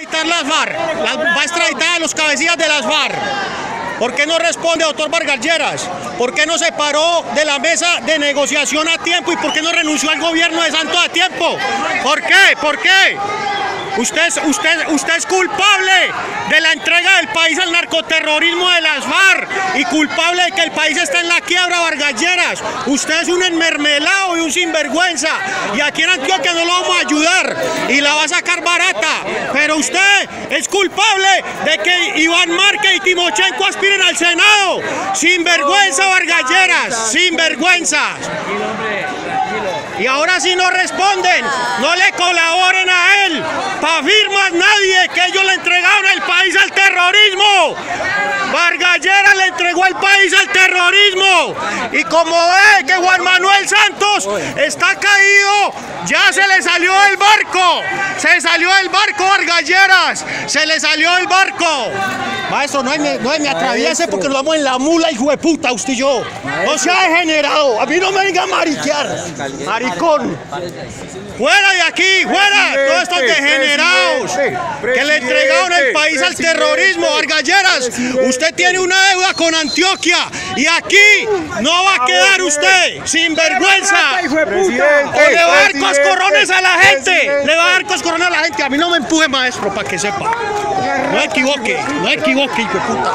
extraditar las va a extraditar a los cabecillas de las. ¿Por qué no responde, doctor Vargas Lleras? ¿Por qué no se paró de la mesa de negociación a tiempo y por qué no renunció al gobierno de Santos a tiempo? ¿Por qué? ¿Por qué? Usted, es- usted, usted culpable de la entrega del país al narcoterrorismo de las FARC y culpable de que el país está en la quiebra, Vargas Lleras. Usted es un enmermelado y un sinvergüenza. Y aquí en Antioquia no lo vamos a ayudar y la va a sacar barata. Pero usted es culpable de que Iván Márquez y Timochenko aspiren al Senado. Sinvergüenza, Vargas Lleras. Y ahora sí no responden, no le colaboren a él. Pa' firmas nadie que ellos le entregaron el país al terrorismo. Vargallera le entregó el país al terrorismo. Y como ve que Juan Manuel Santos está caído, ya se le salió del barco. Se salió del barco Vargalleras. Se le salió del barco. Maestro, no me, no me atraviese porque nos vamos en la mula, hijo de puta, usted y yo. No se ha degenerado. A mí no me venga a mariquear. Maricón. Fuera de aquí, fuera. Todos estos degenerados que le entregaron el país al terrorismo, Vargalleras. Usted tiene una deuda con Antioquia y aquí no va a quedar usted sin vergüenza. O le va a dar coscorrones a la gente. Le va a dar coscorrones a la gente. A mí no me empuje, maestro, para que sepa. No equivoque, no equivoque, hijo de puta.